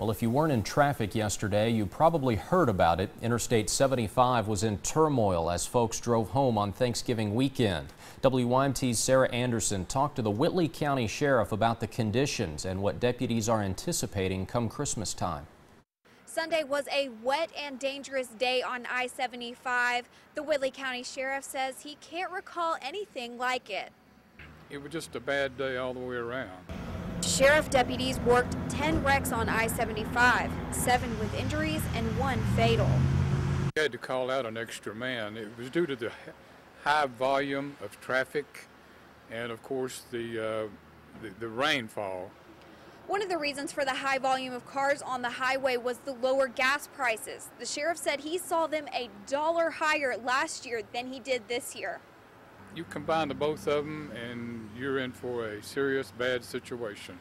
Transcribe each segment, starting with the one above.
Well, if you weren't in traffic yesterday, you probably heard about it. Interstate 75 was in turmoil as folks drove home on Thanksgiving weekend. WYMT's Sarah Anderson talked to the Whitley County Sheriff about the conditions and what deputies are anticipating come Christmas time. Sunday was a wet and dangerous day on I-75. The Whitley County Sheriff says he can't recall anything like it. It was just a bad day all the way around. Sheriff deputies worked 10 wrecks on I-75, seven with injuries and one fatal. We had to call out an extra man. It was due to the high volume of traffic and, of course, the, uh, the, the rainfall. One of the reasons for the high volume of cars on the highway was the lower gas prices. The sheriff said he saw them a dollar higher last year than he did this year you combine the both of them and you're in for a serious bad situation.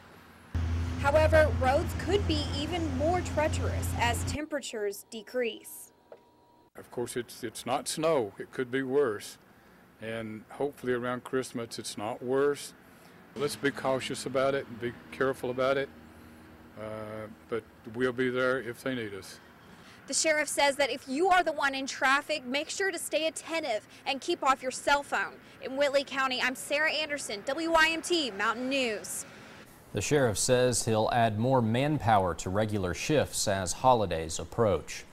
However, roads could be even more treacherous as temperatures decrease. Of course, it's, it's not snow. It could be worse. And hopefully around Christmas it's not worse. Let's be cautious about it and be careful about it. Uh, but we'll be there if they need us. The sheriff says that if you are the one in traffic, make sure to stay attentive and keep off your cell phone. In Whitley County, I'm Sarah Anderson, WYMT Mountain News. The sheriff says he'll add more manpower to regular shifts as holidays approach.